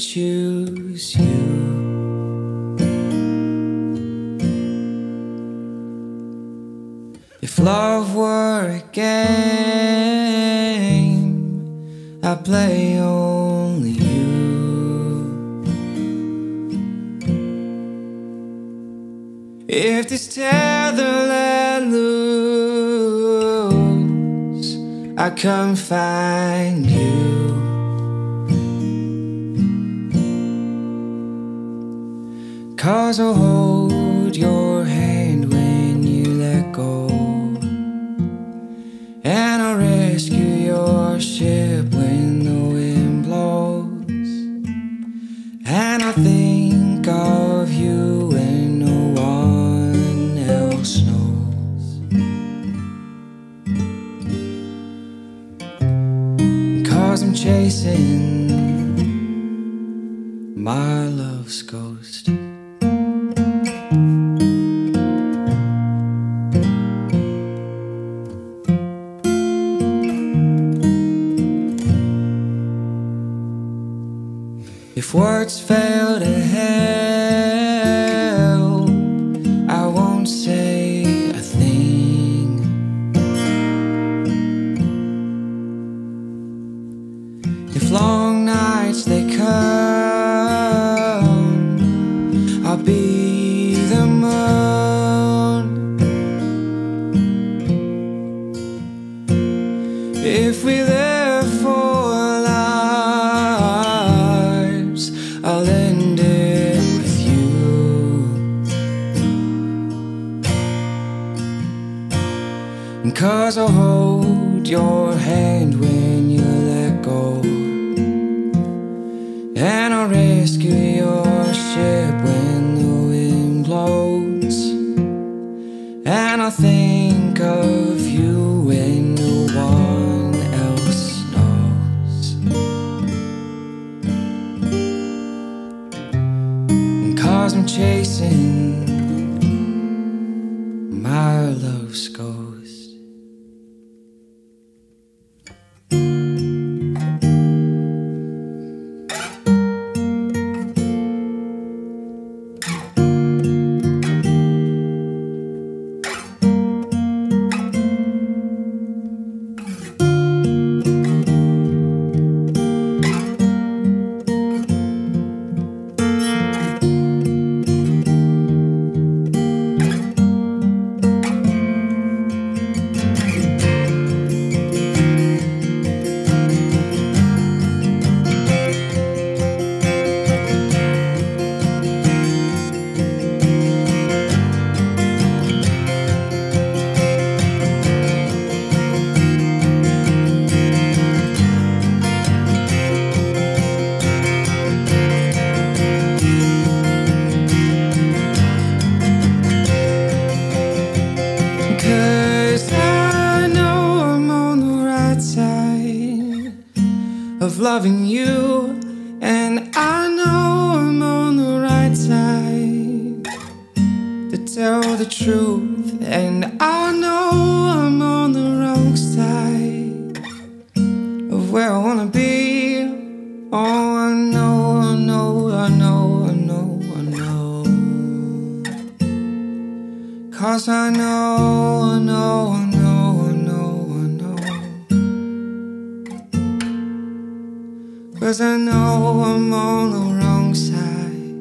Choose you. If love were a game, I play only you. If this tether let loose, I come find you. Cause I'll hold your hand when you let go. And I'll rescue your ship when the wind blows. And I think of you when no one else knows. Cause I'm chasing my love's ghost. If we live for lives, I'll end it with you. Cause I'll hold your hand when you let go. And I'll rescue your ship when the wind blows. And I'll think I'm chasing. My love's loving you, and I know I'm on the right side to tell the truth, and I know I'm on the wrong side of where I wanna be. Oh, I know, I know, I know, I know, I know. Cause I know, I know, I know, Cause I know I'm on the wrong side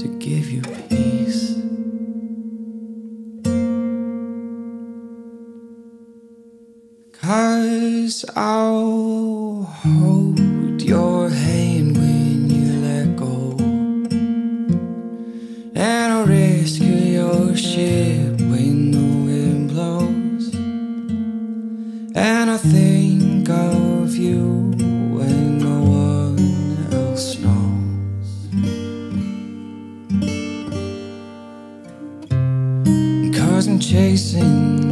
To give you peace. Cause I'll hold your hand when you let go. And I'll rescue your ship when the wind blows. And I think of you wasn't chasing